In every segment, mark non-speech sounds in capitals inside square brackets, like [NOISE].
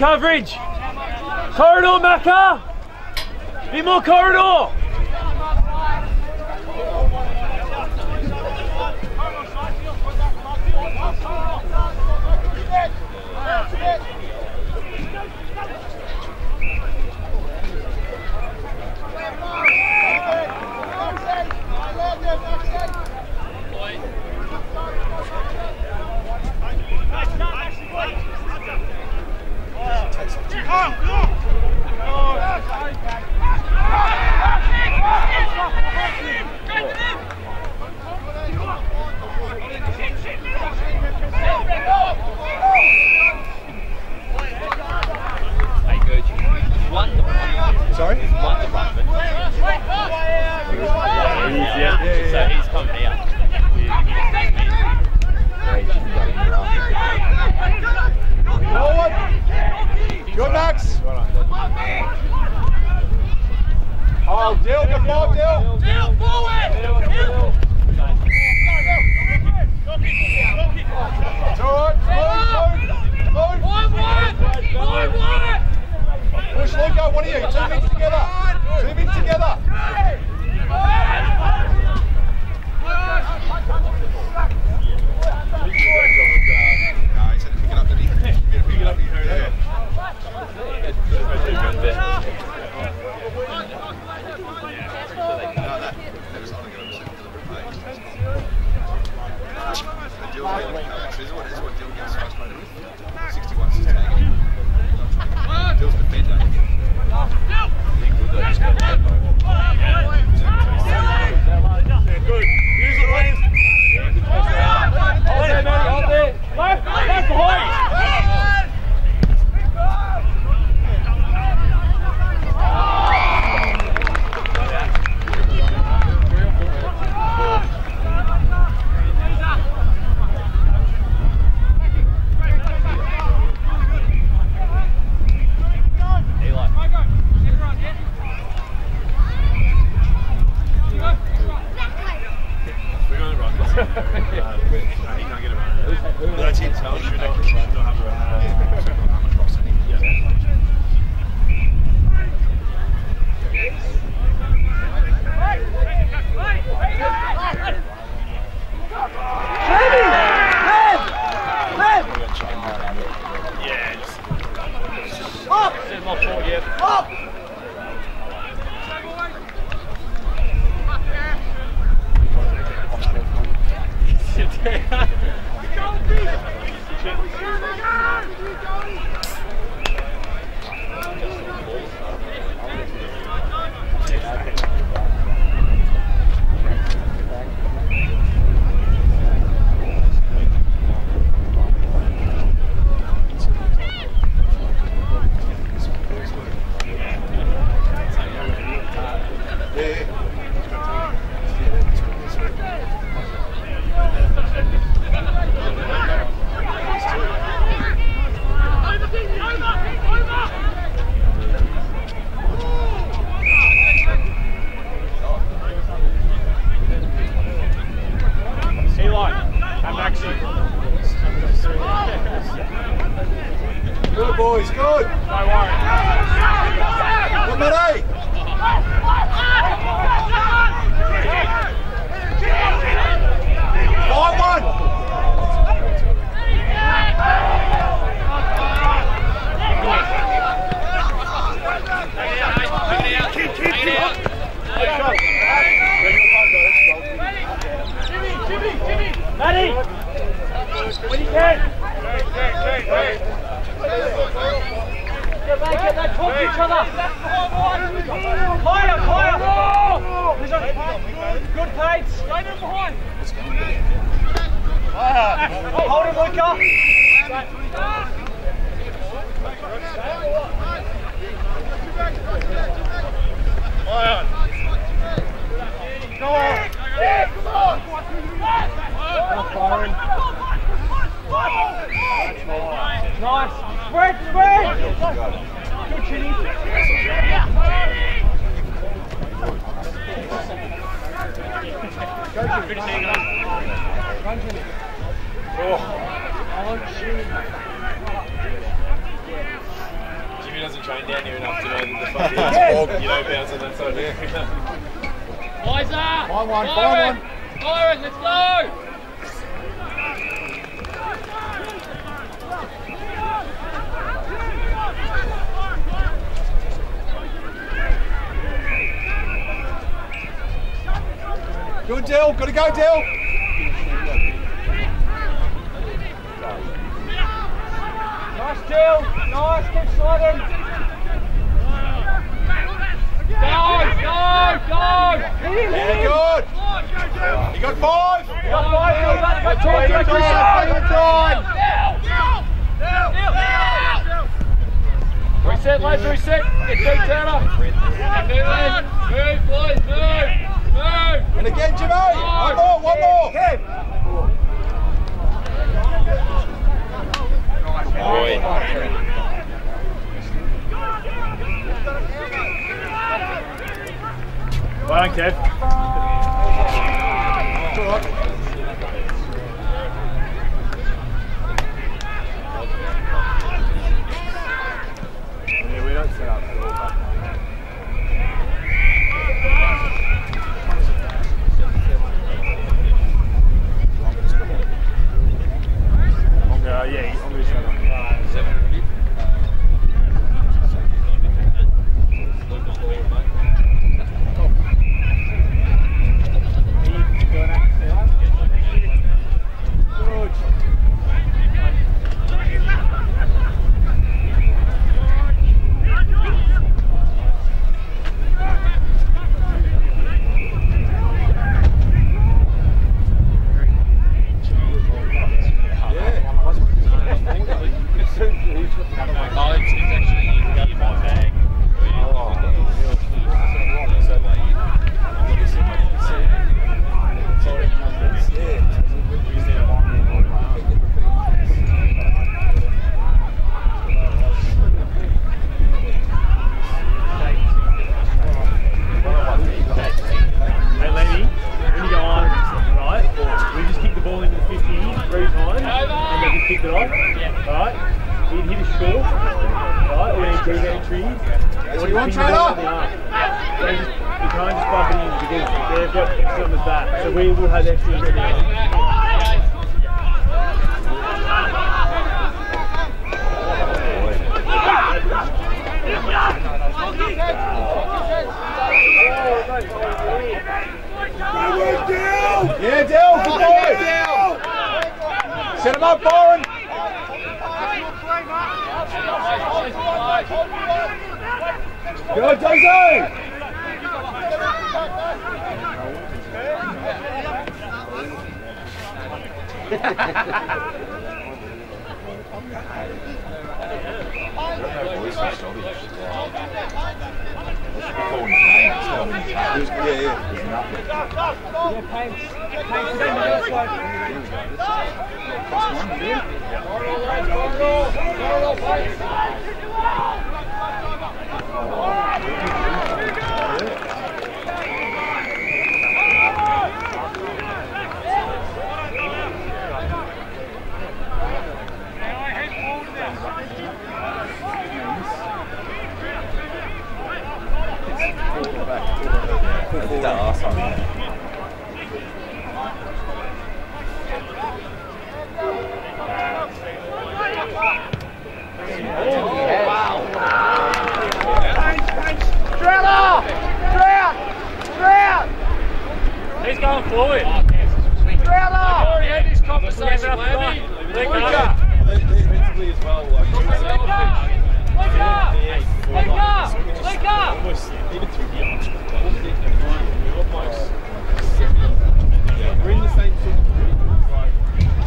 coverage. Corridor, Maka. Be more corridor. You got five. Got five, Jill. Got got two, Take your got two, time. Take your got time. two. Reset, lads, reset. Get two, Turner. Move in! Move, boys! Move! Move! And again, Jimmy. One more, one more. Boy. Well done, Kev. It's doing? I've already had this conversation, Lambie. Look up. Defensively as well. Like, look up. Look up. Look up. Look up. Almost even through the arch. We're almost. We're in the same sort of group. Like,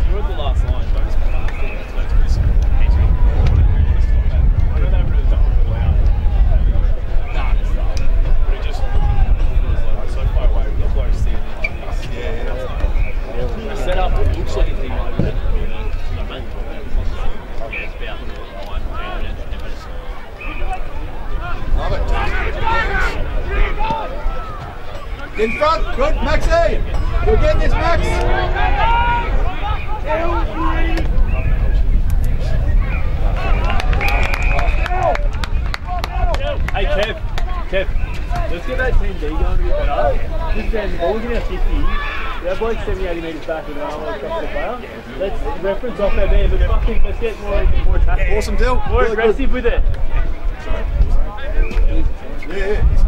you're the last line. Don't pass it. In front, good, Maxie. You'll get this, Max! Hey Kev, Kev, let's get that 10D going to get better. Just down the ball, give 50. That 70, 80 metres back with an the player. Let's reference off that man, but fucking let's get more, more attack. Awesome, deal. More Really good. aggressive with it. Yeah,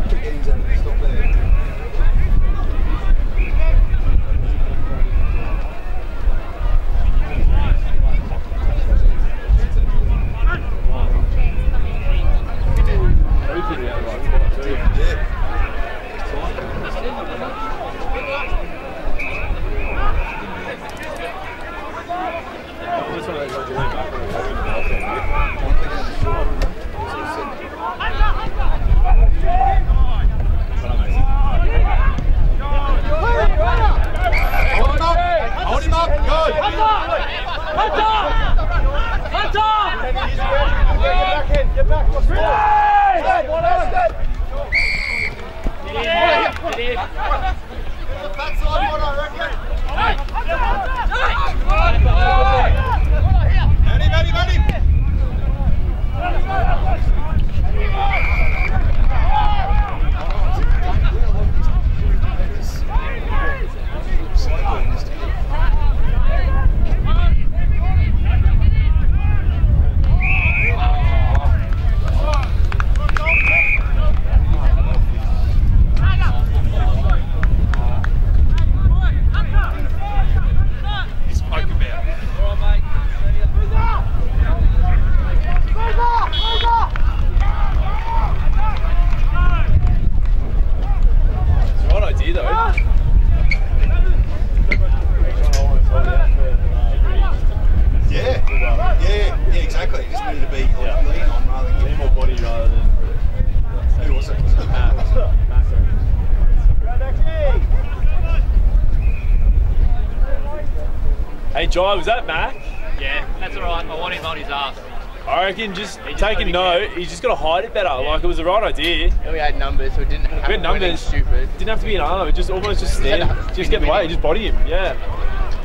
Jai, was that Mac? Yeah, that's alright. I want him on his ass. I reckon just just taking note, he's just got to hide it better. Like it was the right idea. We had numbers, so we didn't have We had numbers. stupid. Didn't have to be an arm. Just almost just stand, [LAUGHS] just get in the way, just body him. Yeah,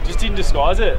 just didn't disguise it.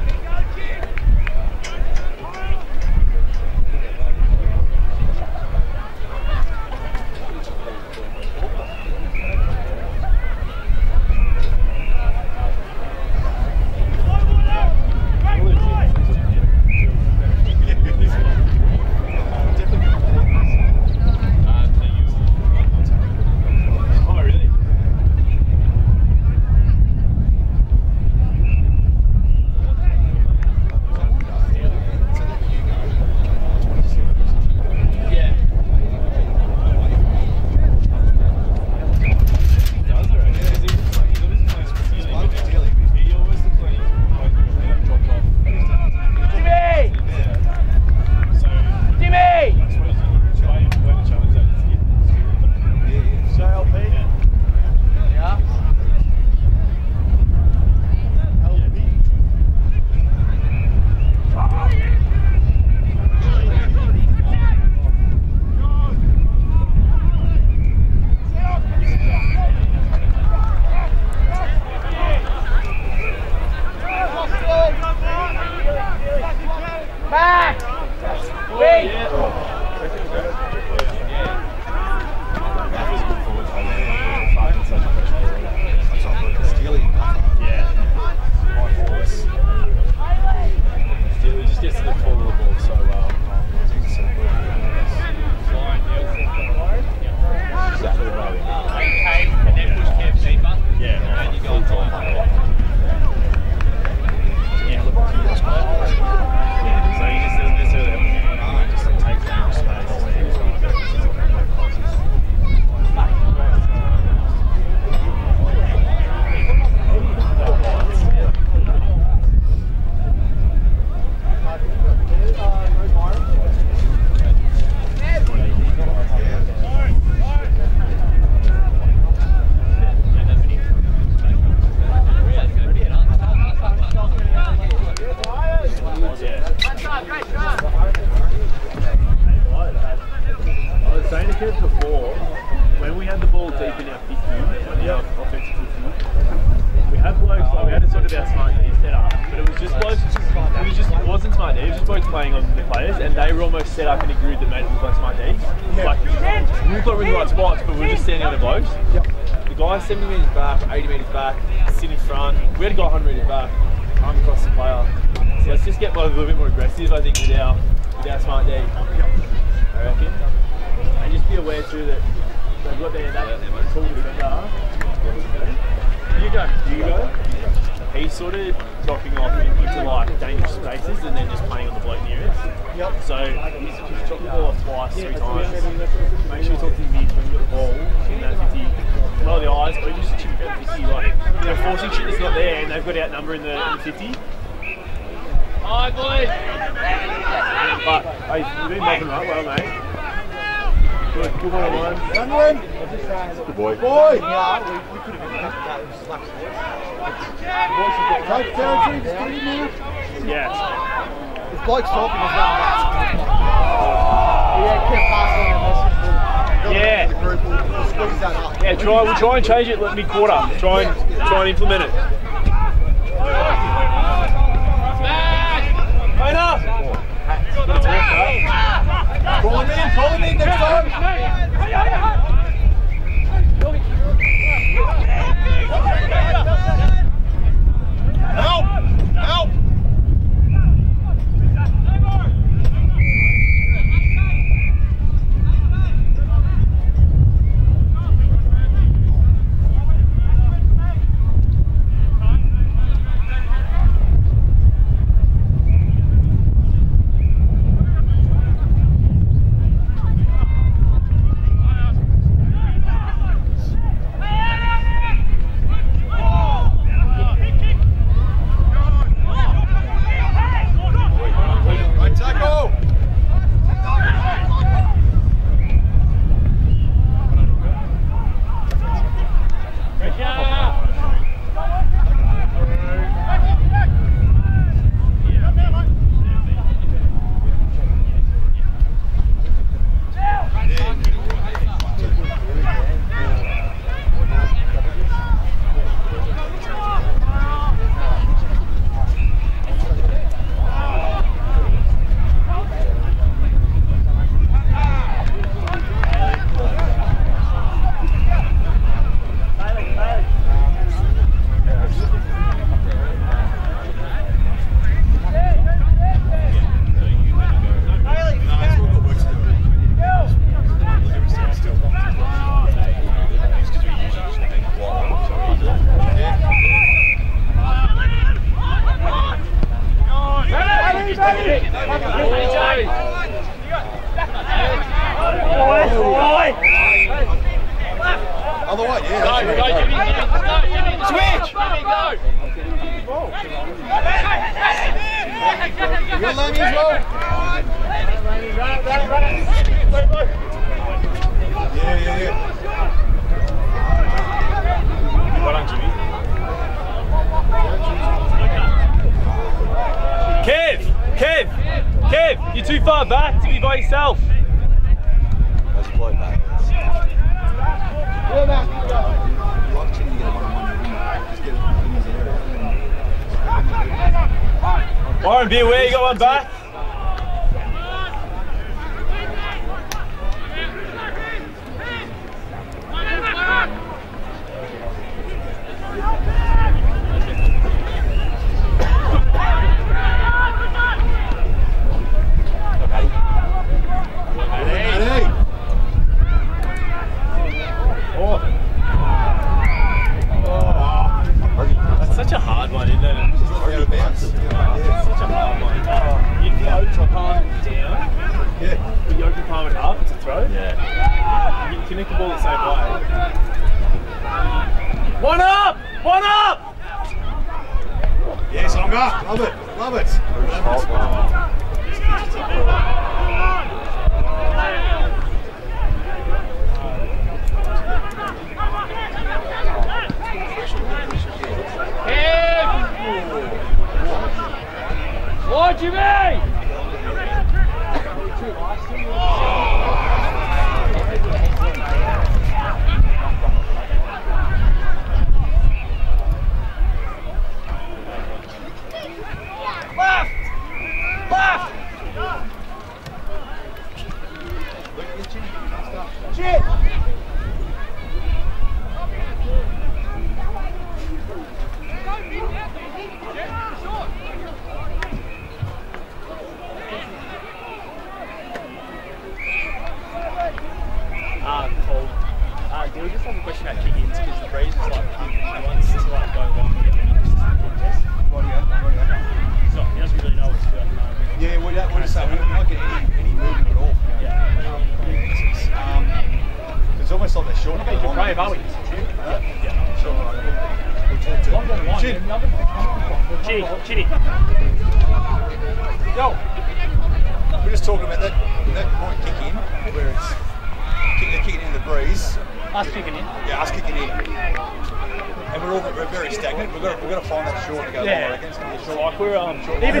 Oh, Jimmy!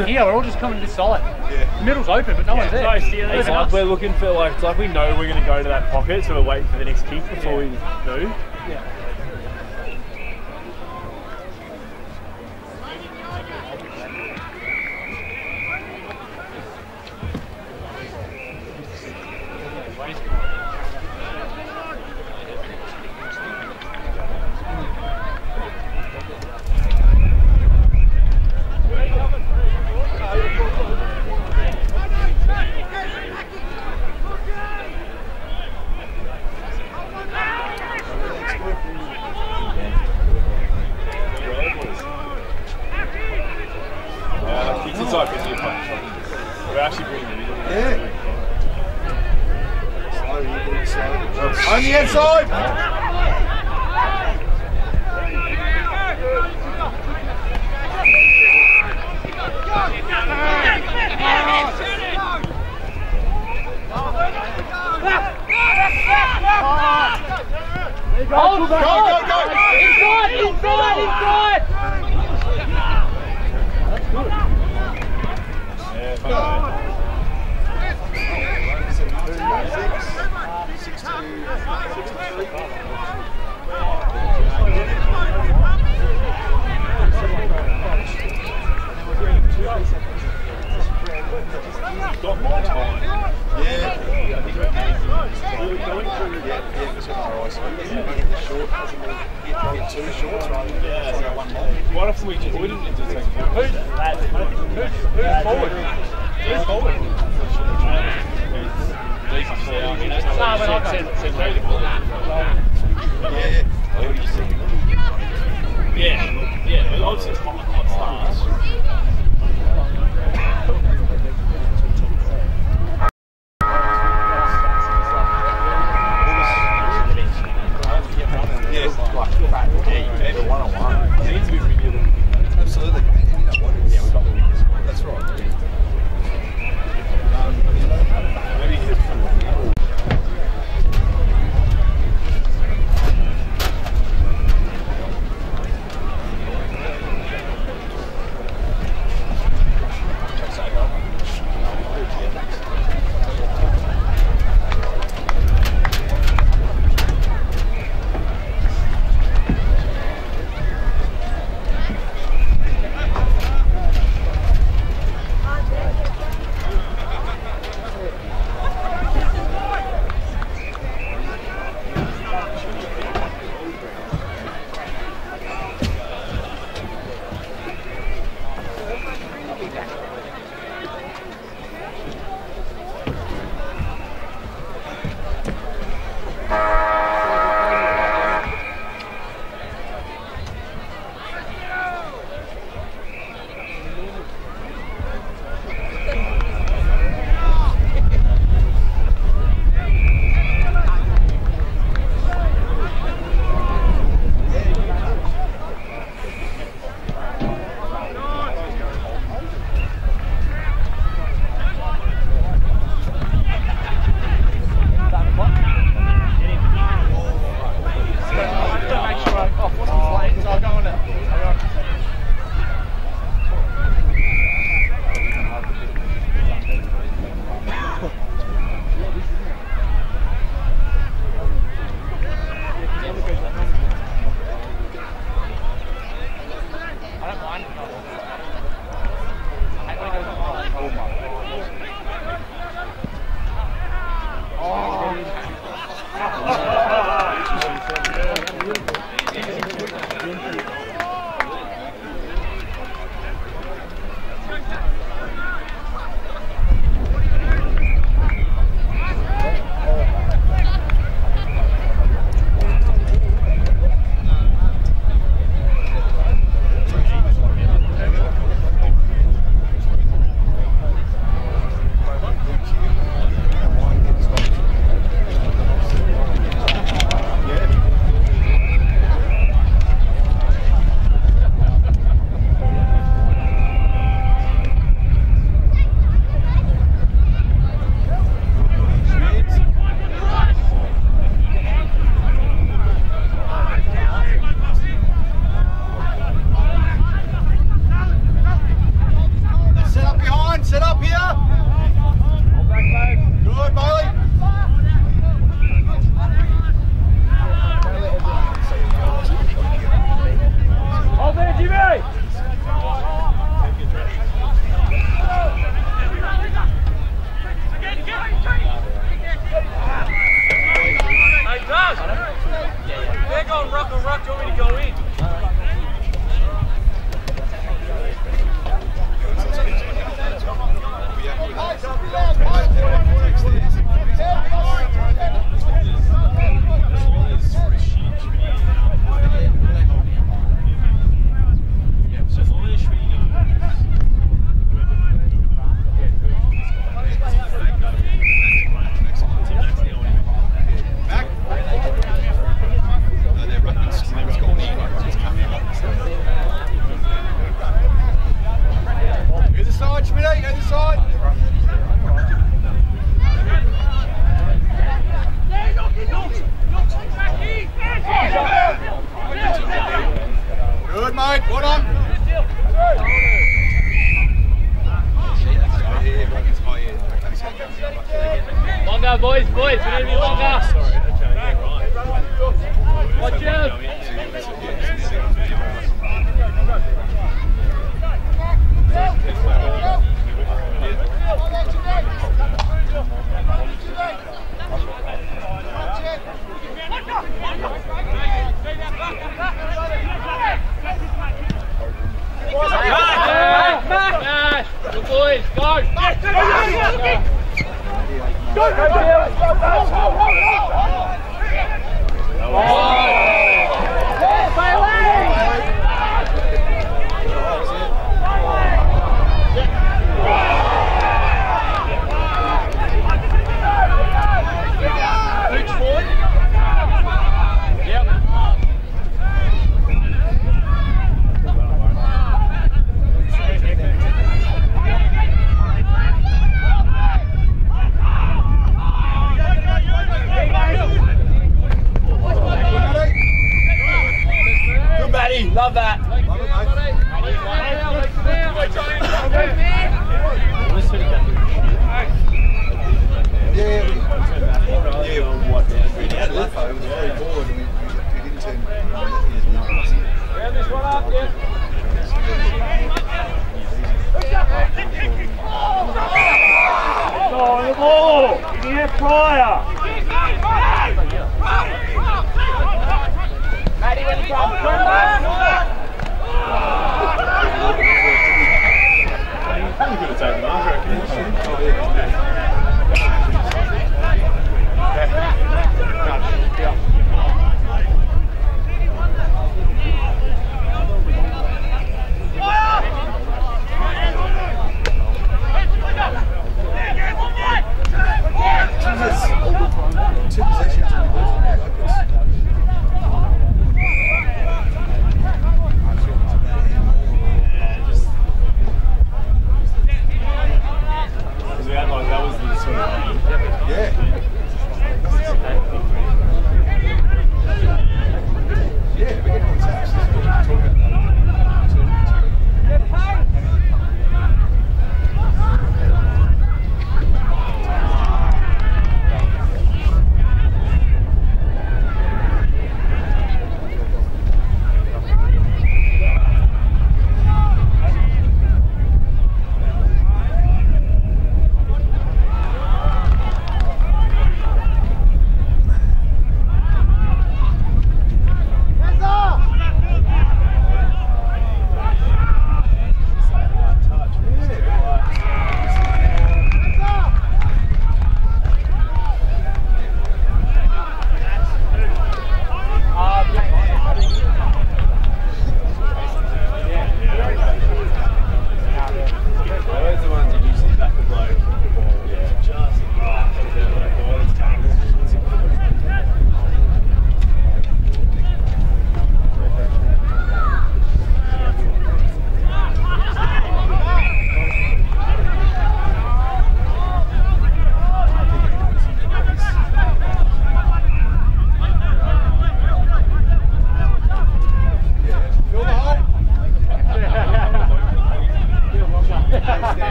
even here. We're all just coming to this side. Yeah. The middle's open, but no one's there. No, it's like we're looking for like it's like we know we're going to go to that pocket, so we're waiting for the next kick before we do. Yeah.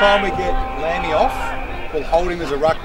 time we get Lammy off, we'll hold him as a ruck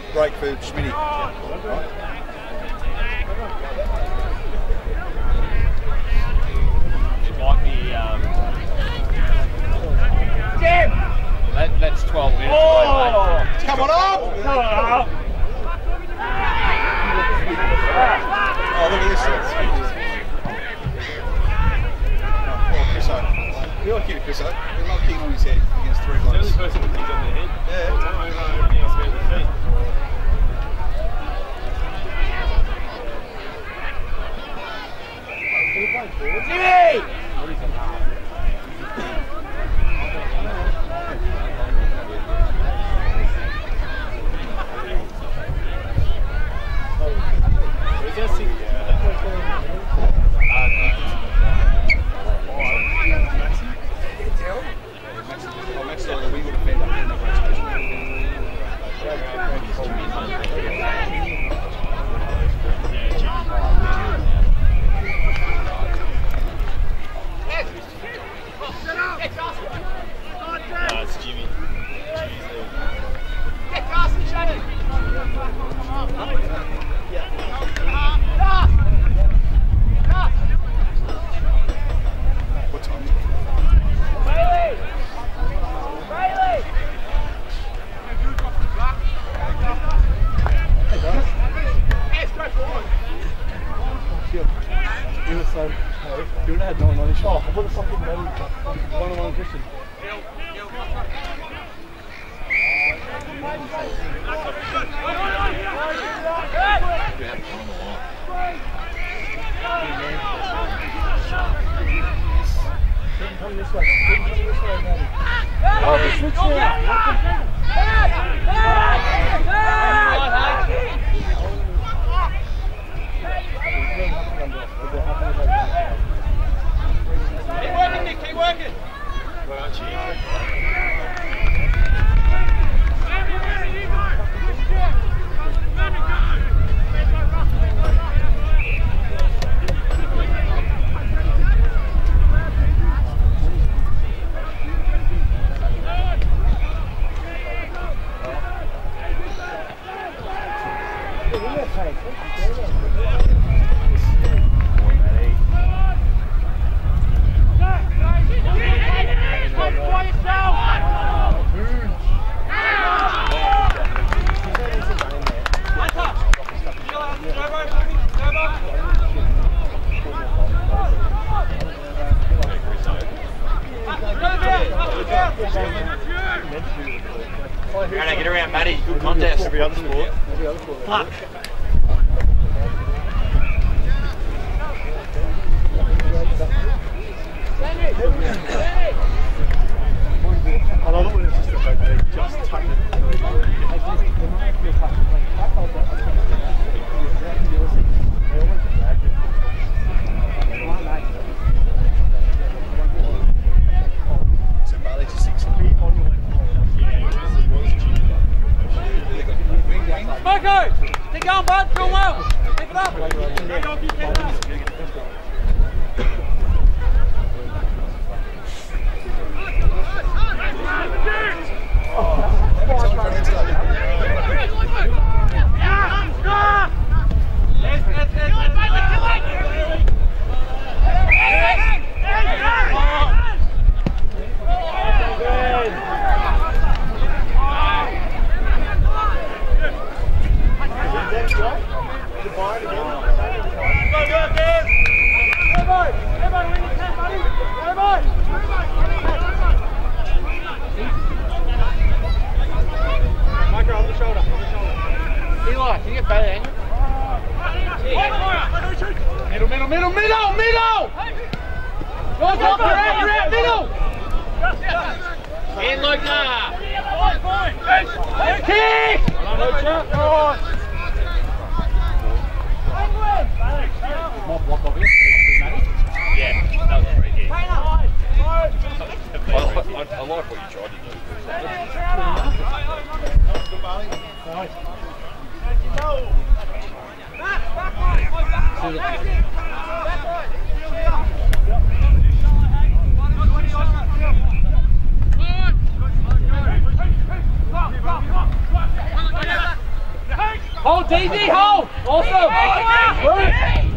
Hold, Daisy, hold! Awesome! Daisy, Daisy.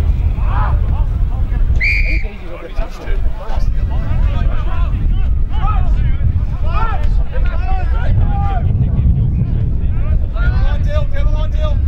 Give him on, Dale. Give him on, Dale.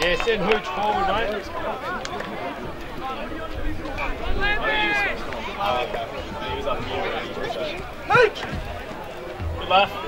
Yeah, send Hooch forward, mate. Laugh.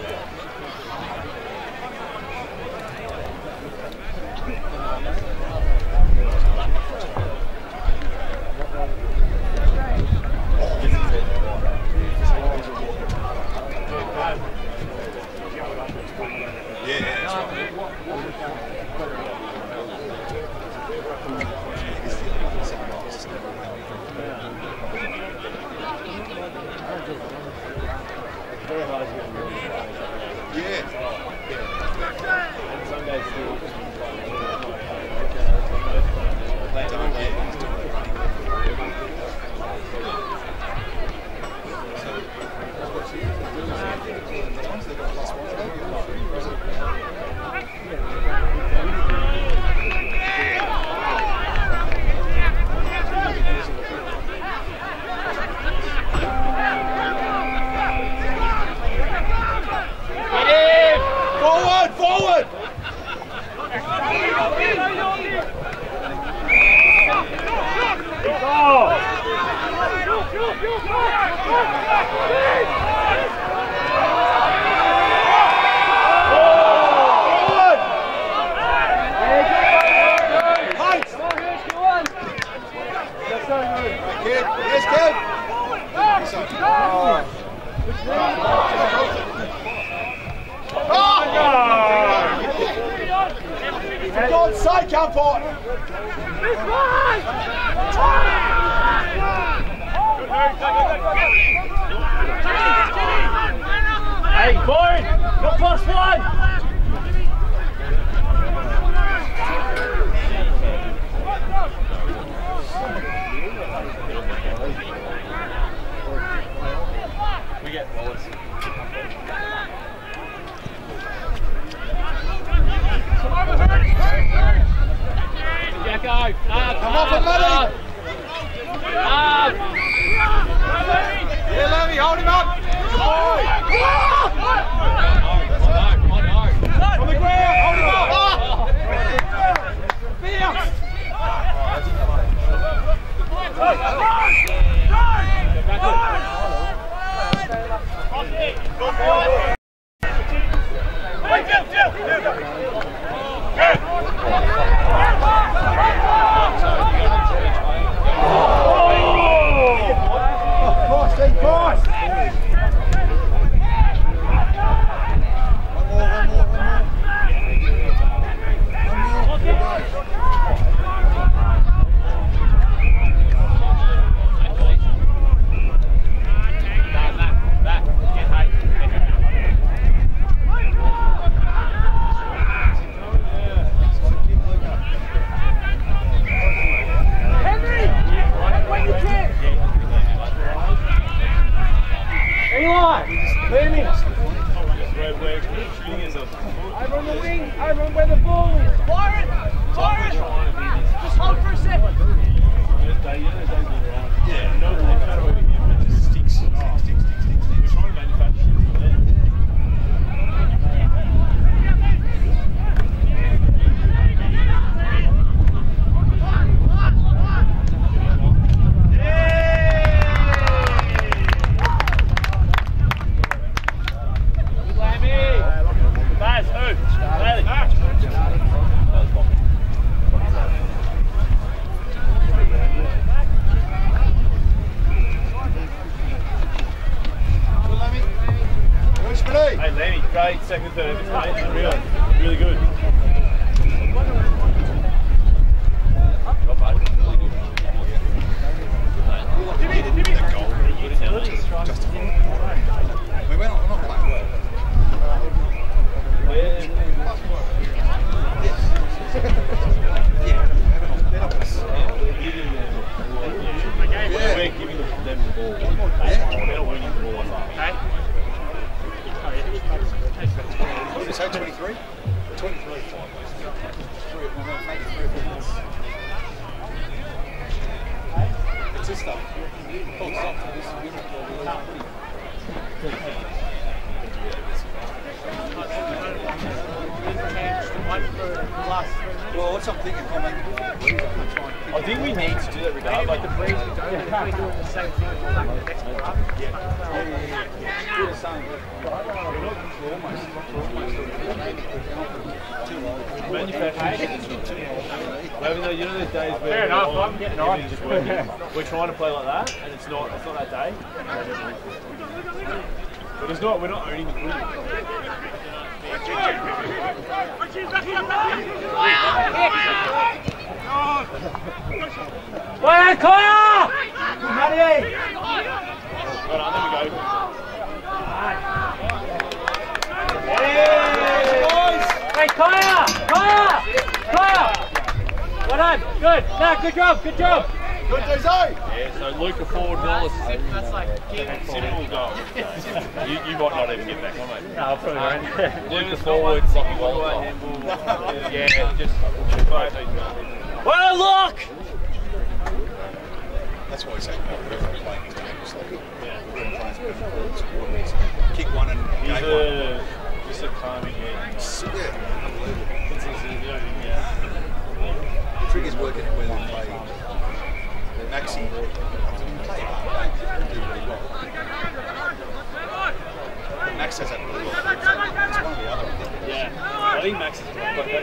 Max has that really well. It's one or the other. Yeah, I think Max is probably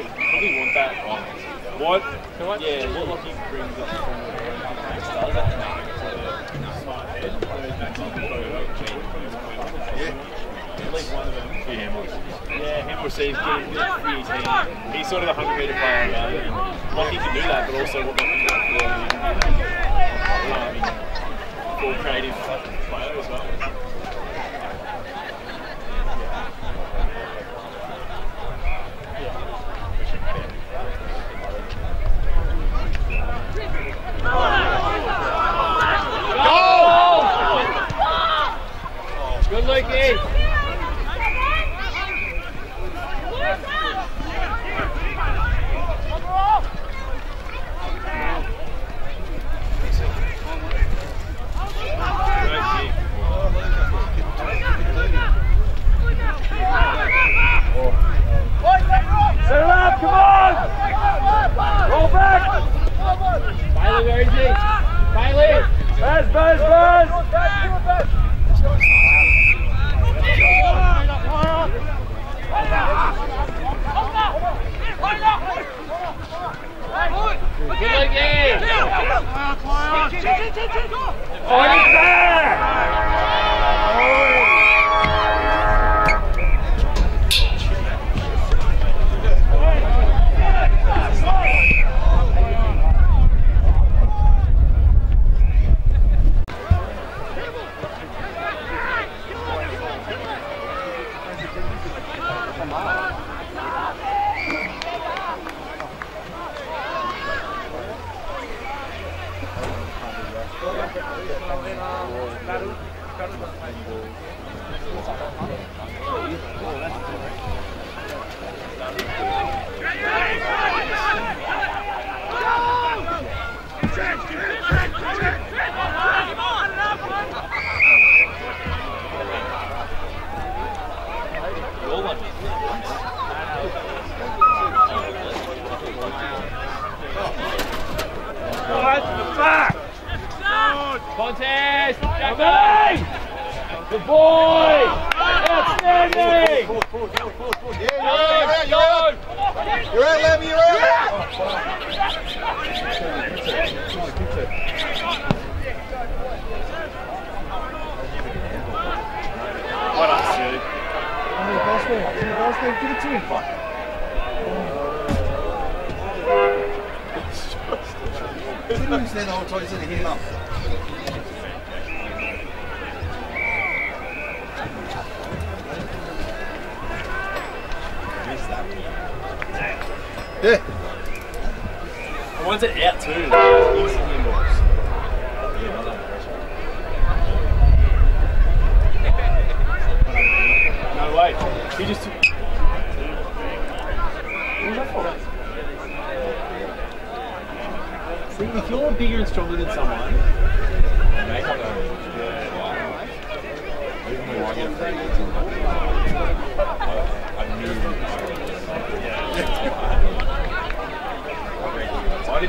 one back. What? what? Yeah, what Lockie brings up from Max does at the Yeah. He's, sort of a 100 metre player. Uh, Lucky can do that, but also what Lockie can do. Uh, yeah, I mean, full creative.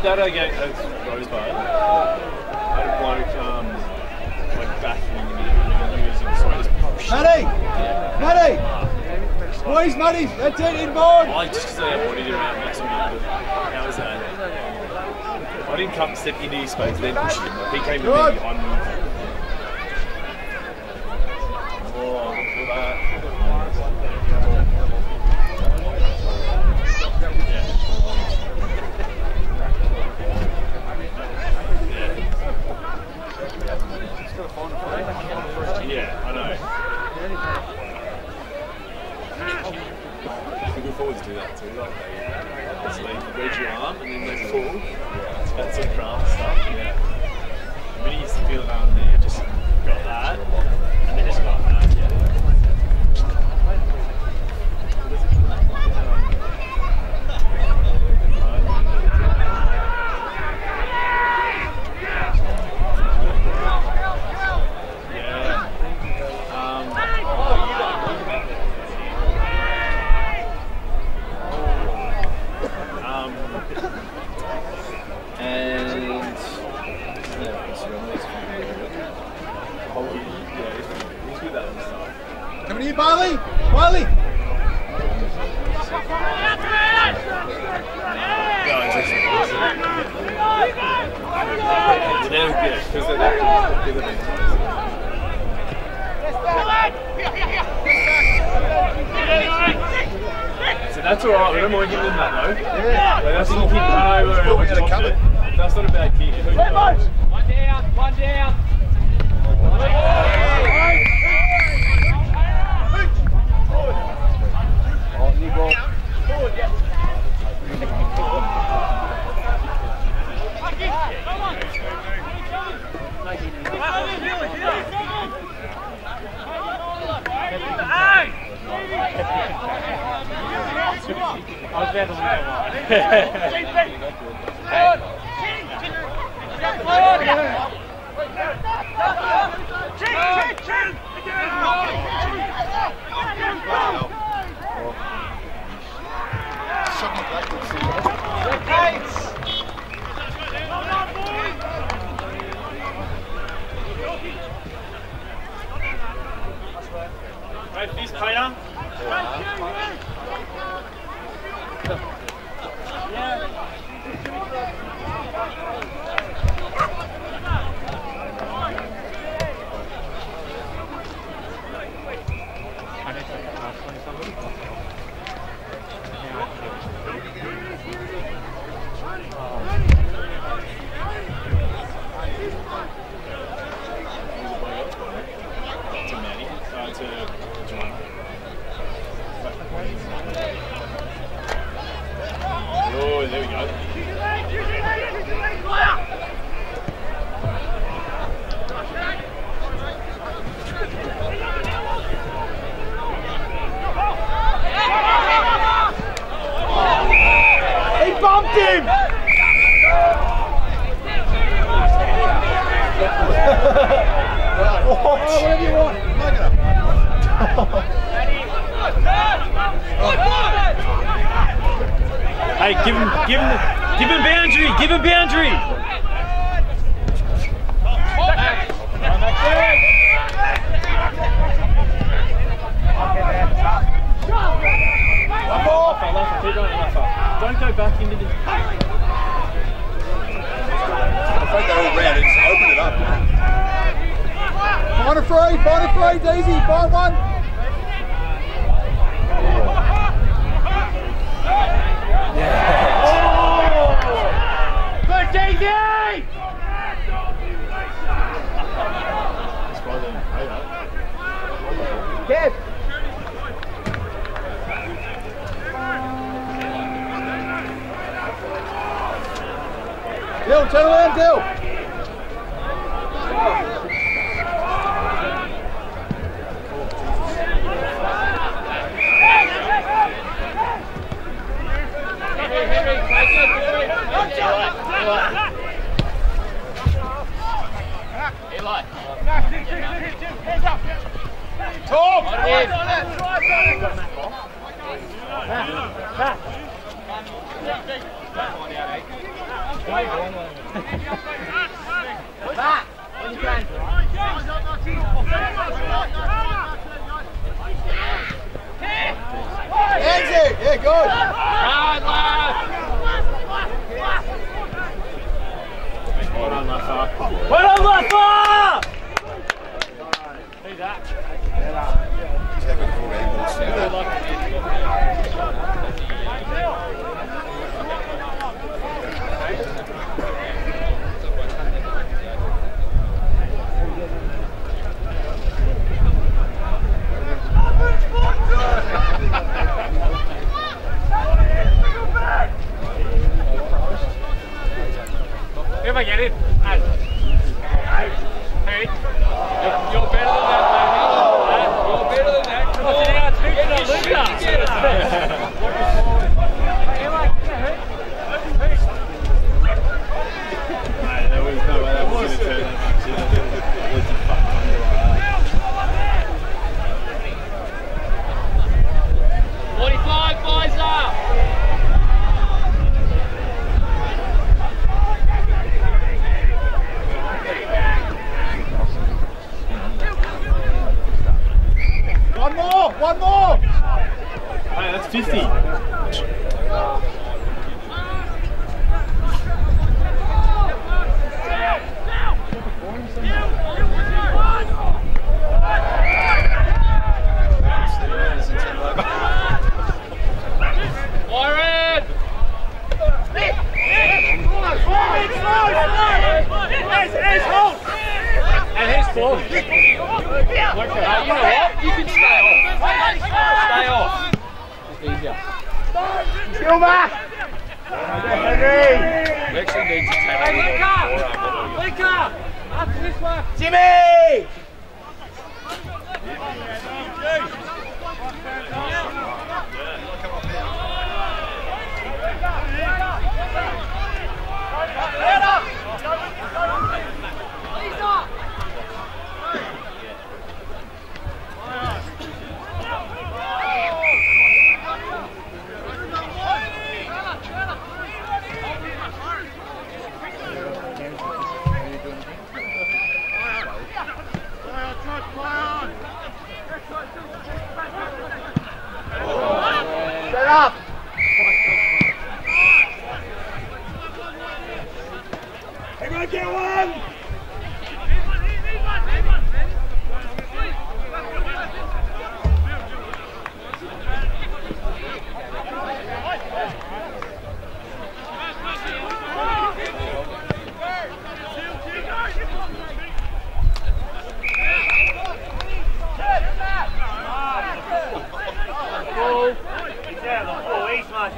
I did that again at Rosebud. I had a bloke um, went backing me and using so I just Matty! Matty! Squeeze, Matty! That's it, inboard! I just because I had body around next to me, how was that? I didn't come step into his space, then push him. He came to me, I moved. Oh, look at that. Yeah, I know. The good forwards do that too. Like they, it's like you your arm and then they. Yeah, that's some craft stuff. Yeah. Minute you feel it down there, He bumped! Oh, whatever you want. Look at. Hey, give him, give him, give him boundary, give him boundary. Rafa, Rafa, keep going, Rafa. Don't go back into the. I think they're all round. It's open it up. Find a free, find a free, Daisy, find one. Dill, turn around, Dill. Eli. Hands up. Tom! Back, back. Back. Back. Yeah, good! Well done, Laffer. Well done, Laffer! It's easier. Still back! We actually need to take a little forearm. Jimmy! Set up! Everyone get one!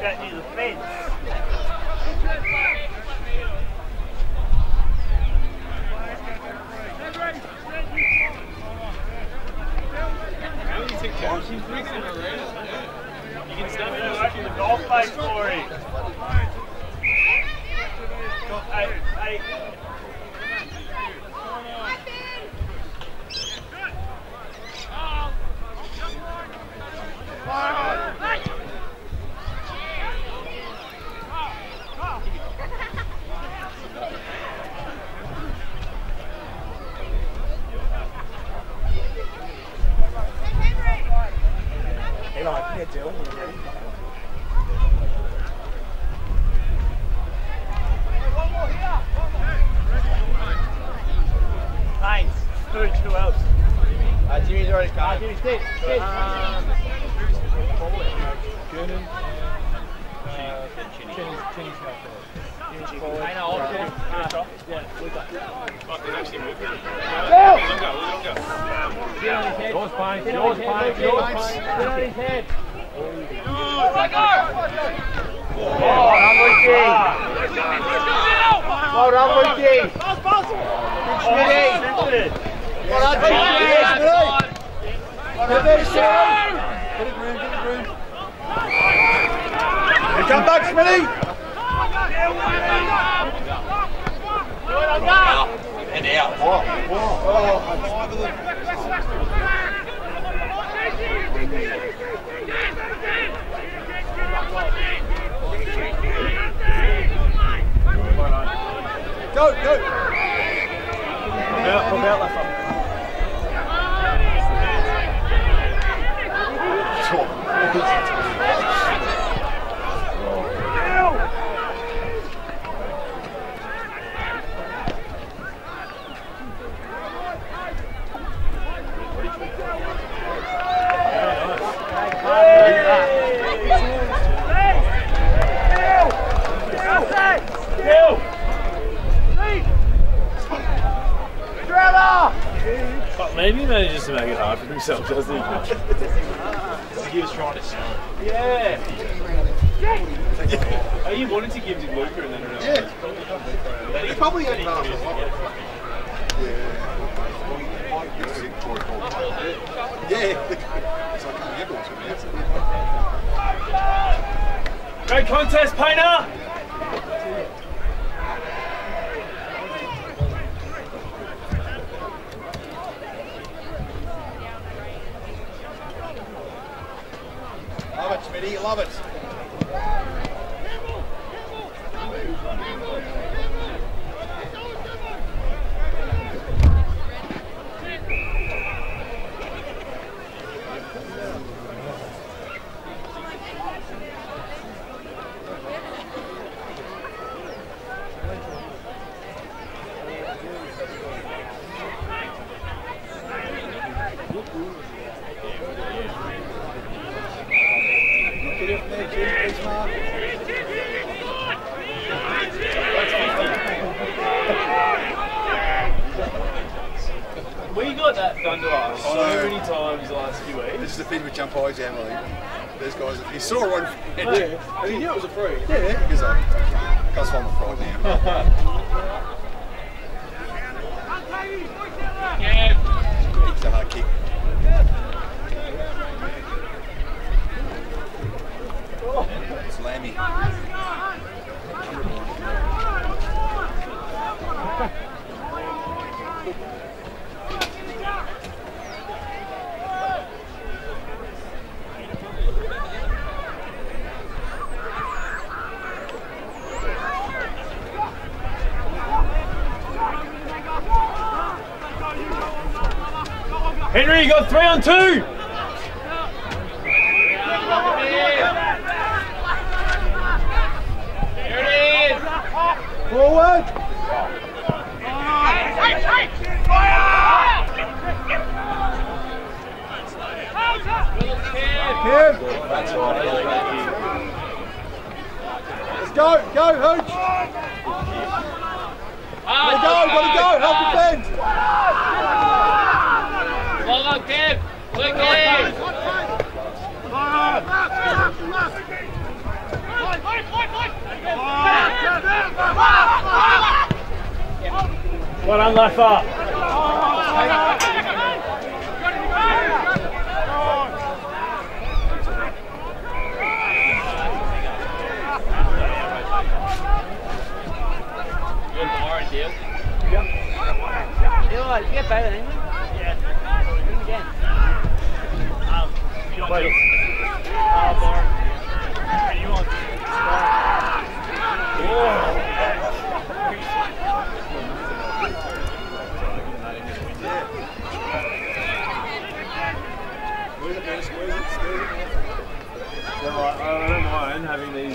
That near the fence. You can stand Gonna open the golf face for him. Hey, hey. Haynes, who, who else? Uh, Jimmy's already Ah, come. Jimmy, sit, sit. Um, Goonan. I know, I'll get him. Uh, yeah, Luca. Get on Yours. Get Yours. Luca. Yours, Get on his head. And out. Oh, oh, oh. Go, go. Pop out, pop out, left up. But maybe he manages to make it hard for himself, doesn't he? He was trying to sell. Yeah. Are you wanting to give to Luca and then another? Yeah. He probably had run off the top. Yeah. So I can't remember what's going to Great contest, Painter! Love it. We got that done to us so many times the last few weeks. This is the thing with jump high exam league. These he one.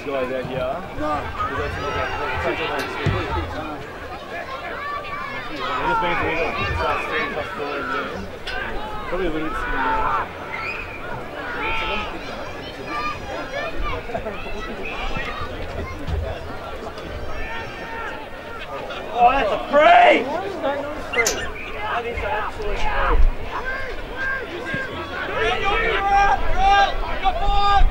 These guys out here. No. Because that's not that's such a long speed. It just means we got plus three, plus four in there. Probably a little bit skinnier. Oh, that's a free! That is absolutely true. Go, love, legs, legs! Well done, Yorkie, you dickhead. On one! Lucky Lewis. Demo, goal side, goal side.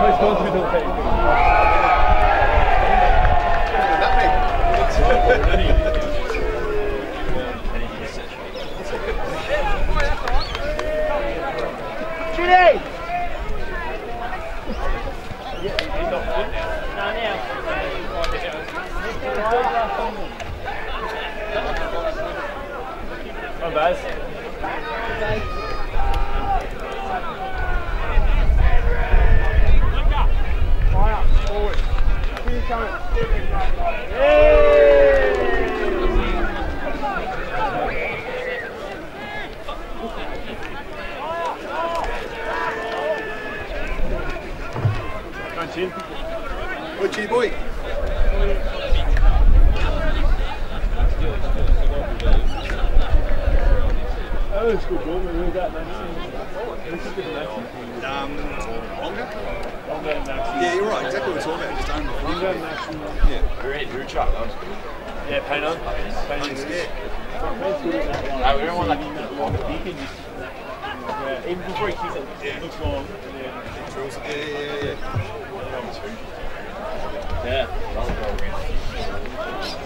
Please go to the middle. Judy! Come on, Go on, Chin. Good, Chitty boy. Oh, it's good ball. We moved that Maxi. This is good Maxi. Um, longer? Longer than Maxi. Yeah, you're right. Exactly what we're talking about. Just own the Longer front. than Maxi. Yeah. We're in, we're Chuck. Yeah, Painter. Painter. Yeah. Painter's good at that one. No, we don't want like a He can just, yeah, even before he kicks it, it looks long. and then- Yeah, yeah, yeah. Yeah.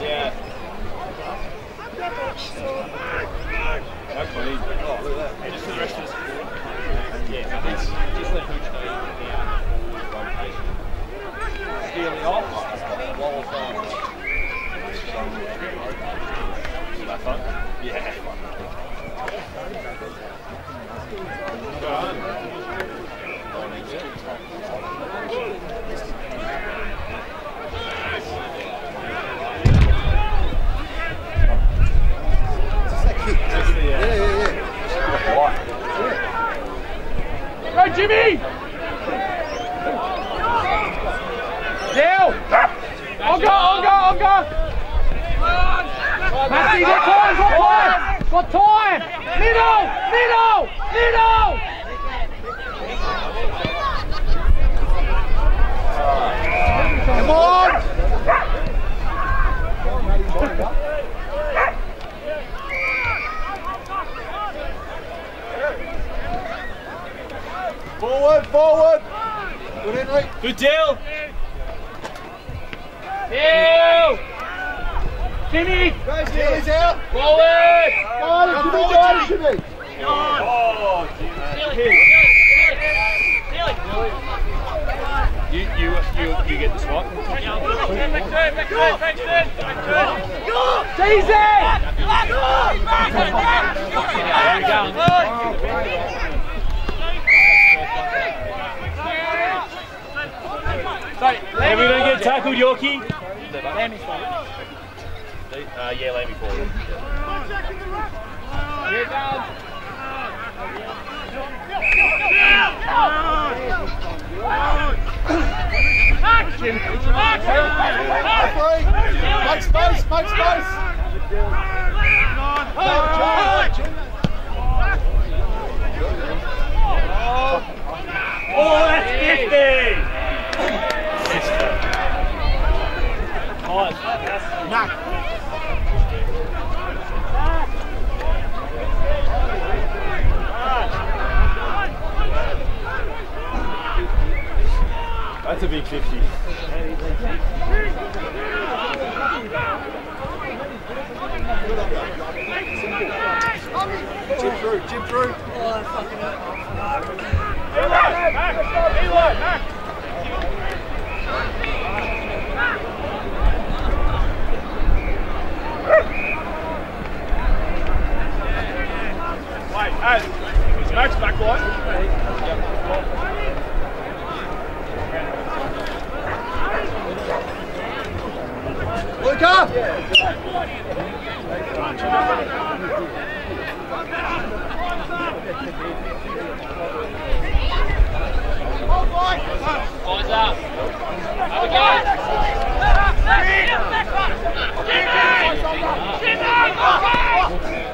Yeah. That's funny. Oh, look at that. Just for the rest of the Yeah, just let Hooch know the location. Stealing off. Wallace on. Yeah. Go on. Just that kick. Just, yeah, yeah, Jimmy! Deal! I'll go, I'll go, I'll go! Matthew, got time, got time! Got time! Middle! Middle! Middle! Come on! Forward, forward! Good, Henry. Good deal. Deal! Jimmy! He's out. Forward! Go, Jimmy, Jimmy. Oh, You, you, you, you get the swap. There we go. Are we going to get tackled, Yorkie? Uh, yeah, me forward. Referee, make space, make space. Oh, that's 50! That's a big 50. Chip through, chip through. Wait, hey, is Max back line? Luca! Eyes up. Have a go.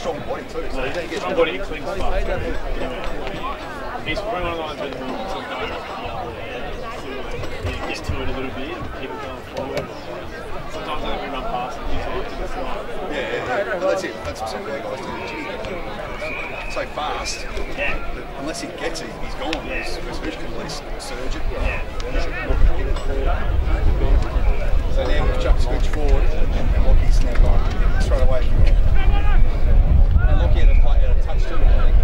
strong body too, so he don't get somebody clings fast. He's probably one of the ones he gets to it a little bit and keep it going forward. Sometimes we run past he's like, Yeah, yeah, yeah. Well, that's it. That's what some guys do. So fast. yeah. that unless he gets it, he's gone. Fish can at least surge it. So now we've chucked Scooch forward and Lockie's now gone straight away from here. And Lockie had a, play,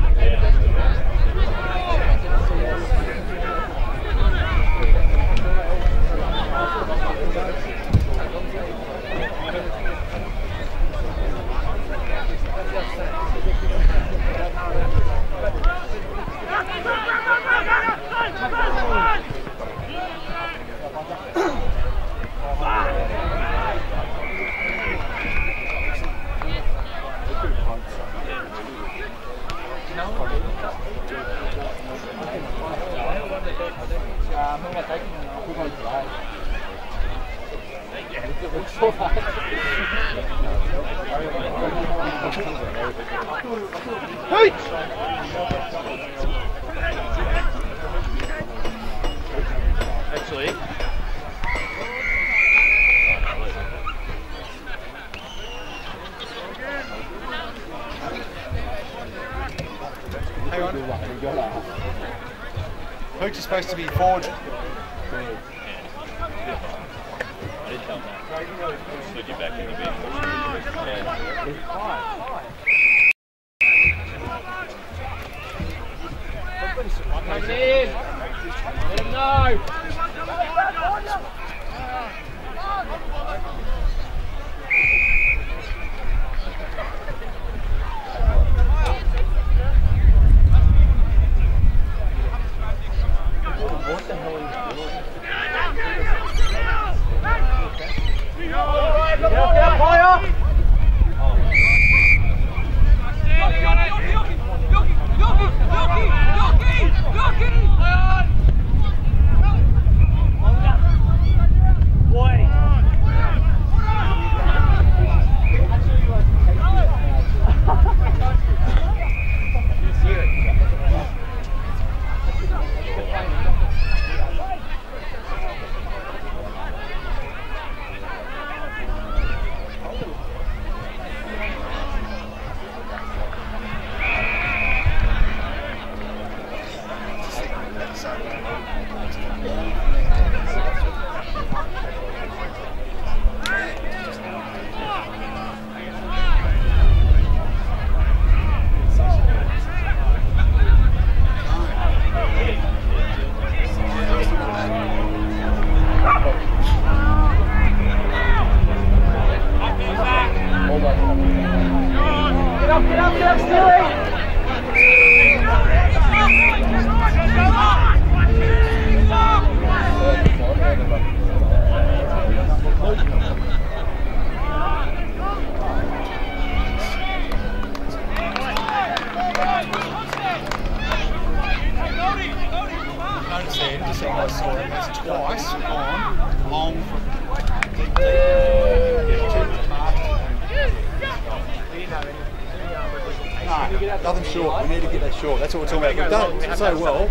that short. What we're talking about. We've done so well.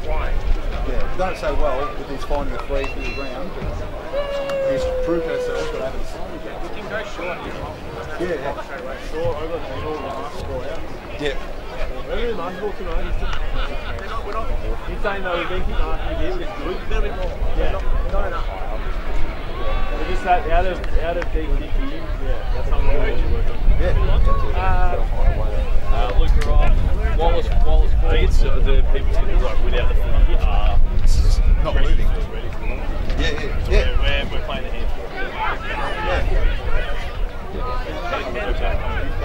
Yeah, we've done it so well with these finding the three from the ground. We've proved ourselves, but haven't. We can go short. Yeah, yeah. Short over the middle, last score out. Yeah. Whatever the marketable tonight, he's just, we're not, we're not, he's saying though, we've been keeping marking here, but it's good. A little bit more. Yeah. Not, not enough. But just that, out of, out of deep, deep here, yeah, that's something we need to work on. Yeah. Uh, uh, Luke Wallace, Wallace Beats, uh, the people who like without the footy is not ready, moving. Ready for yeah, yeah, yeah. We're, we're, we're playing the hand. Yeah. yeah. yeah.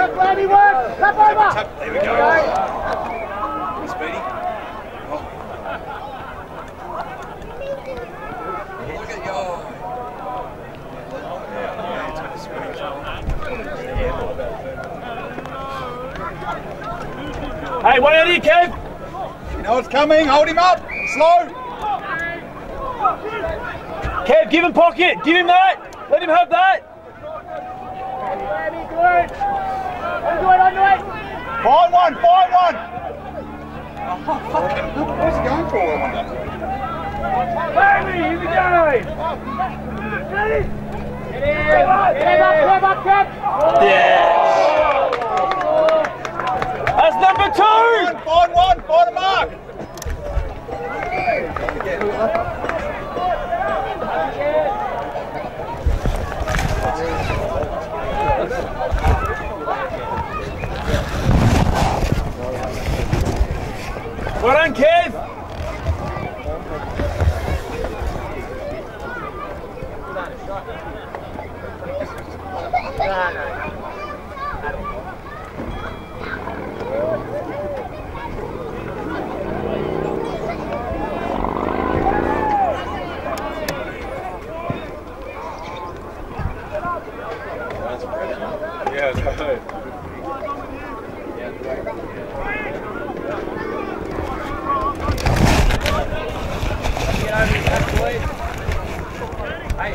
Work, Lanny, work! Tap over! Tap, there we go. Speedy. Oh. Look at you. Yeah, take the speedy as. Hey, what out of you, Kev. You know it's coming. Hold him up. Slow. Kev, give him pocket. Give him that. Let him have that. Lanny, good! Onto it, onto it! Find one. Find one. Oh, fucking. Where's he going for? I wonder. Baby, here we go. Get in! Get up, up, up, Yes. That's number two. Find one. Find a mark. Well done, Kev. Yeah, it's good. Hey,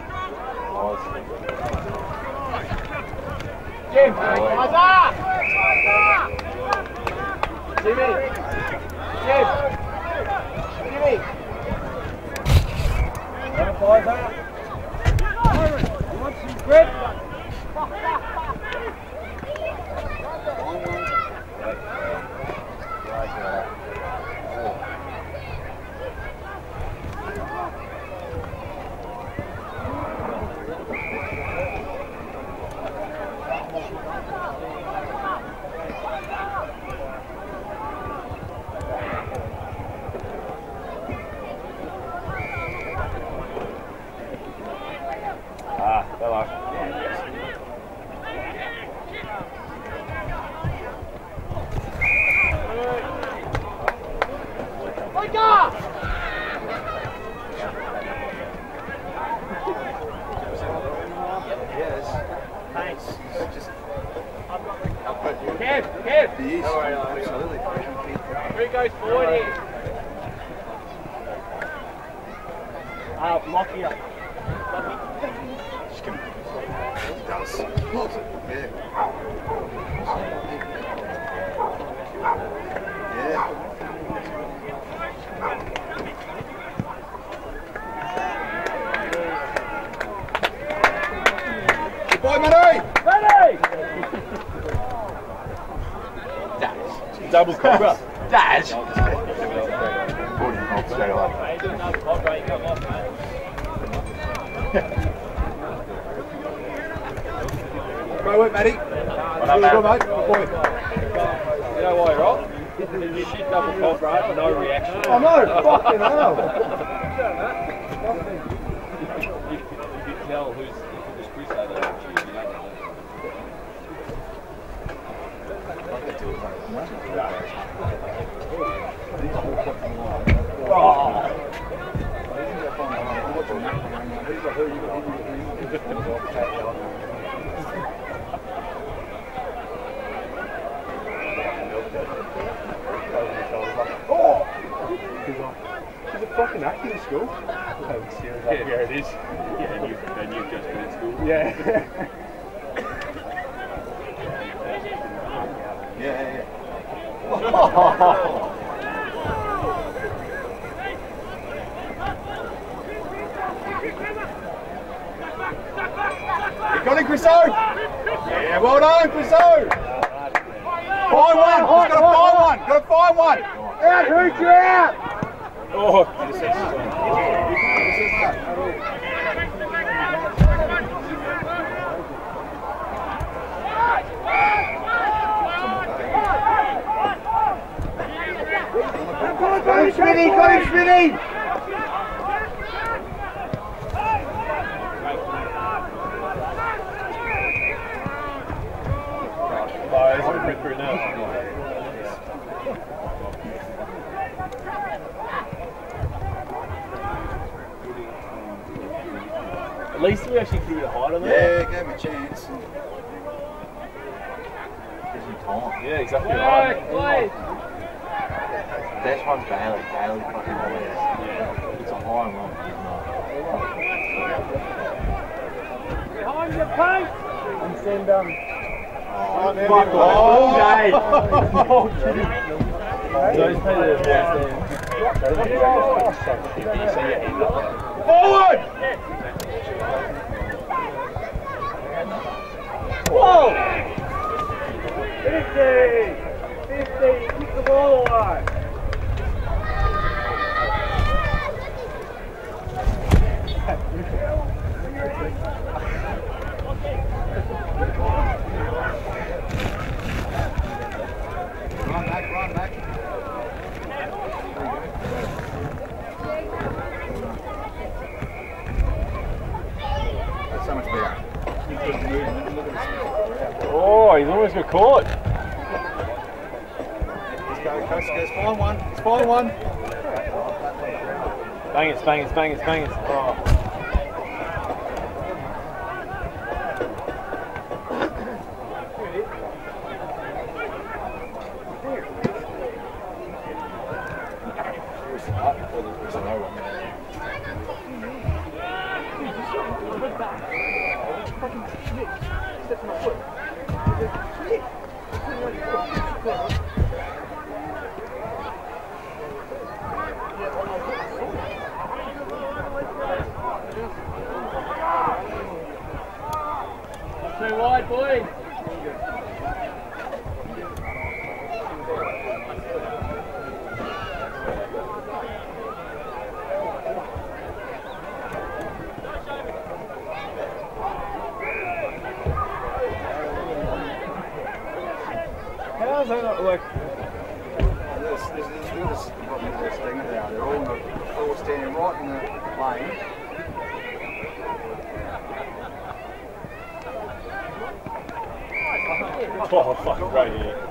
Jim! Isaiah! Jimmy! Jim! Jimmy! Ah, hello. Kev, Kev. He is. Absolutely. Who goes forward here? Uh, Lockie up. Just gonna- He does. Yeah. Yeah. Good boy, Matty! Double cobra. Dad! Put him off straight away. Hey, do another pod, right? You come off, mate. Great work, Matty. Really good, mate. Good boy. You know why, right? Shit double right? No reaction. I know, fucking hell. You, you can tell who's who's crusader. You don't know. Is it fucking acting in school? Yeah, yeah, it is. Yeah, and you've, and you've just been at school. Yeah. yeah, yeah. You got it, Chriso? Yeah, well done, Chriso. Find one. Just gotta find one. Gotta find one. Out, Hooch, you're out! Got Smithy! Got him, Smithy! It's a quick through now. At least we actually threw it hard on there. Yeah, gave him a chance. Yeah, exactly right. That's one Bailey. Bailey fucking always. It's a high one. Behind your paint! And send, um... Fuck all day. So he's playing the Forward! Whoa! 50! 50! Keep the ball alive! Run back, run back. That's so much better. Oh, he's almost got caught. Let's go, Coach. Let's find one. Let's find one. Bang it, bang it, bang it, bang it. Oh. Too wide, boy. How's that not like? This, this, this, this, this, this thing there. They're all, in the, all standing right in the lane. Oh, fuck, right here.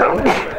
Oh,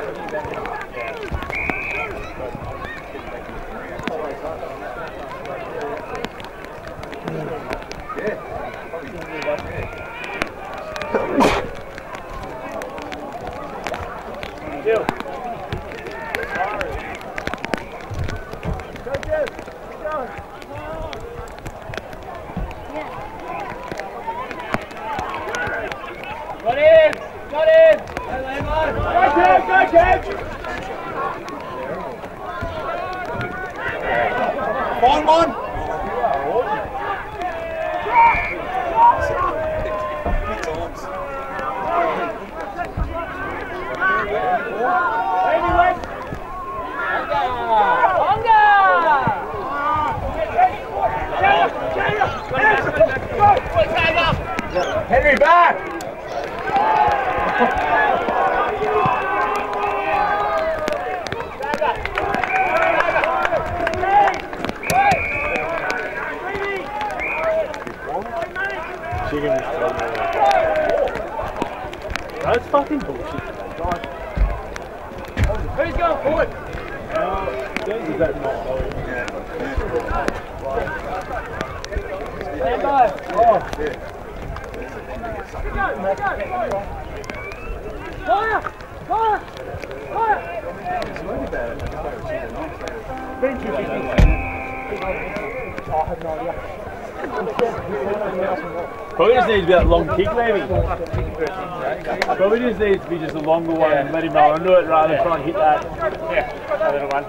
rather than try and hit that. Yeah, a little one.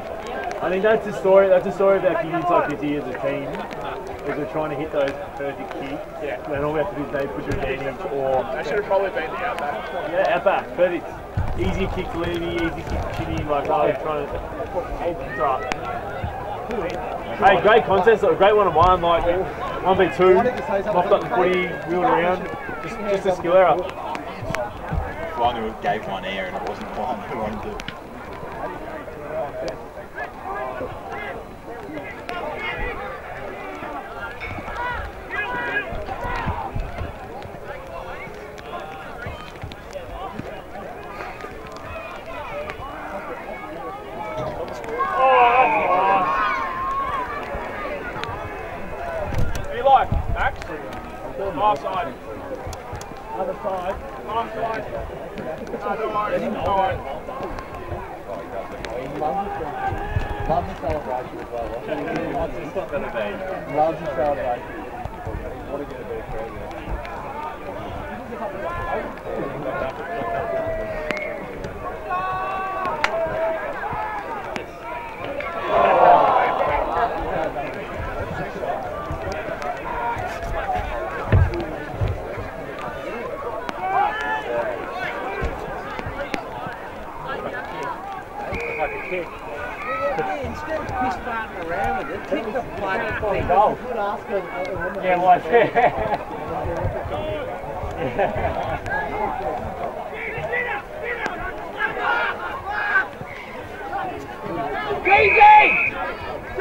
I think that's the story. That's the story about Kings like 50 as a team. Is we're trying to hit those perfect kicks. Yeah. And all we have to do is they put your advantage or That should have probably been the outback. yeah, outback. Perfect. Easy kick to Levy, easy kick to Chinny. Like I was trying to. It's all right. Hey, great contest, a great one on one, like one v two, mopped up the footy, wheeled around, just, just a skill error. One who gave one air and it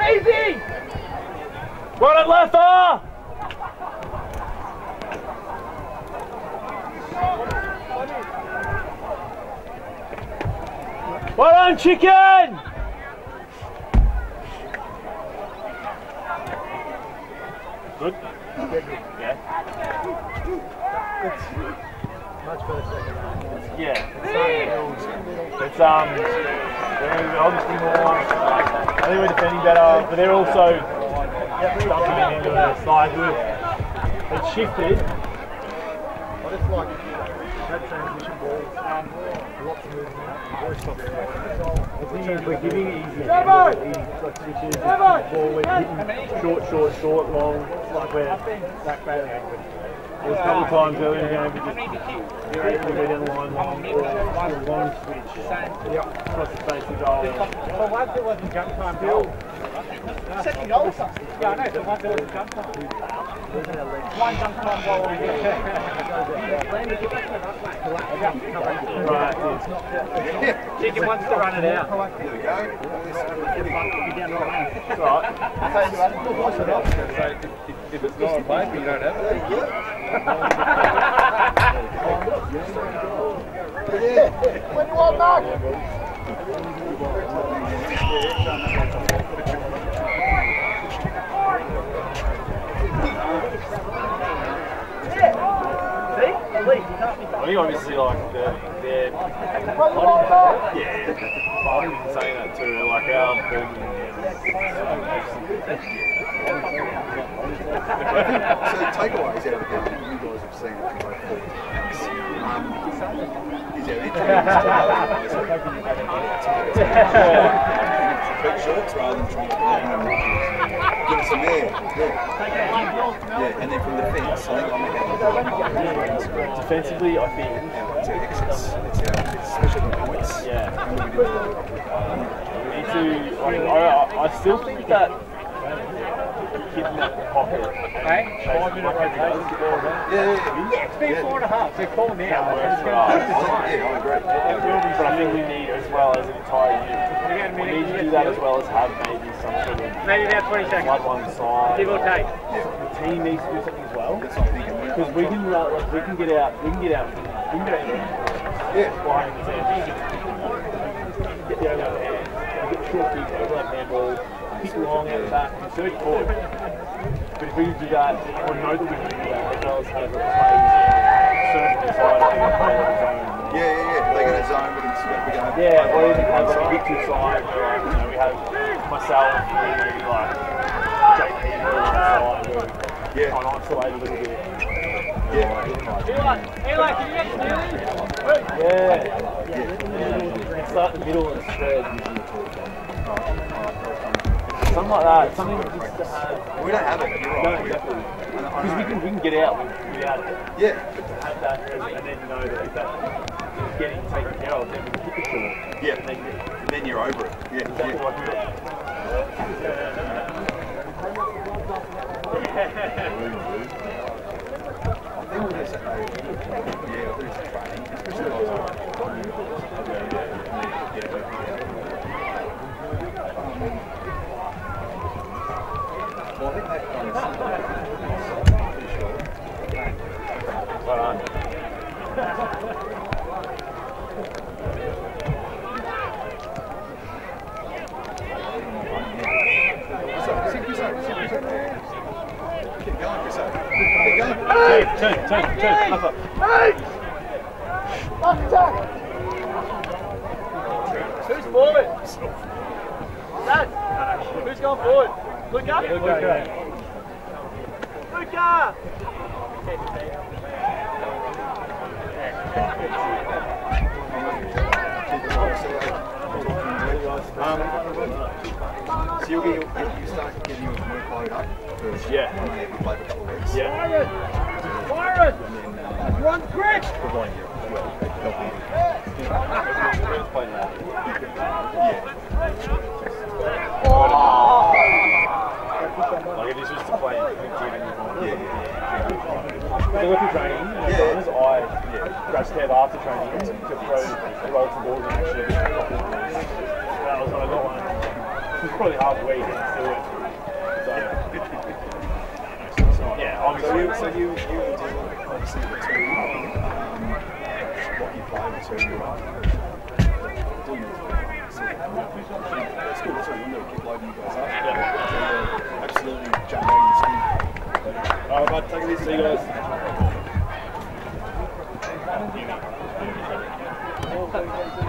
Easy! Run it left off! Well done, chicken! Good? Yeah. Much better second half. Yeah. It's, um, they're obviously more... Think we're defending better, but they're also dumping it into side. It's shifted. I just like that transition ball. Um, lots of movement. I think we're giving it easy. Like short, short, short, long. Like we're. There's a couple of times earlier in the game we just we were go down the line long, or a long switch across the face of goal. For once it wasn't jump time, Bill. Second goal something. Yeah, I know, but once it wasn't jump time. One jump time goal. Right. Chicken wants to run it out. There we go. It's all right. If it's not on paper, you don't have it. When you want Mark? I think obviously like the, Mark? yeah, I've been saying that too. Like our So the takeaways out of you guys have seen forward. Um, is there anything shorts rather than trying to give us some air. Yeah. yeah, and then from the fence, I think I'm going to defensively, I think it's exits, it's, it's special points. yeah. And we need to. I, mean, I, I- I still think that hitting that pocket. Okay? Five minute rotation. Yeah, yeah, yeah. It's been four and a half, so call now. Works for us. Yeah, I agree. It will be, but I think we need as well as an entire unit. We need to do that as well as have maybe some sort of Maybe about 20 seconds. like one side. Give or take. The team needs to do something as well. That's what I'm thinking. Because we can uh, like we can get out we can get out we can get out Yeah. behind the team. Get the overlap hand, get short kick, overlap handball, kick long out the back, and surge forward. But if we can do that, or know that we can do that, as well as have a play the side and play on his. Yeah, yeah, yeah. They're going to zone, we're going to we're going to Yeah, or even have a bit too side where you know, we have myself and maybe like JP on the side where Yeah. to isolate a little bit. Yeah. Eli, Eli, can you get Steely? Yeah. Start in the middle and spread. Something like that. Something just to have. We don't have it. You're No, right. exactly. I Because we can, we can get out without it. Yeah. To have that and then know that if that's getting taken care of, then we can kick short. Yeah. And then And then you're over it. Yeah. exactly yeah. like [LAUGHS] we. I think just, uh, yeah, some training, especially like, well, I think they've done some, pretty sure. Well done. Chriso, sit Chriso, sit Chriso. Keep going, Chriso. Keep going. Turn, turn, turn. Up, up. Who's forward? Dad, who's going forward? Luca? Luca! Um, so you'll get your, you start getting your workload up for Yeah. they play for a couple weeks. Yeah. Byron! Um, Run quick! providing you well, helping that? Yeah. Like if this was to play Yeah, yeah. So if you're training, you know, Yeah. guys, I grab Kev after training to throw the roll some balls and actually get a couple of points. That was what I got one. It was probably half a week and still went. So, yeah, So obviously. you, so you, you will deal obviously two, um, what you play with two, um, doing it. So, That's good, that's you do, keep loading you guys up. So you're absolutely jumping in the skin. All right, mate, take it easy, see you guys. っていうのは。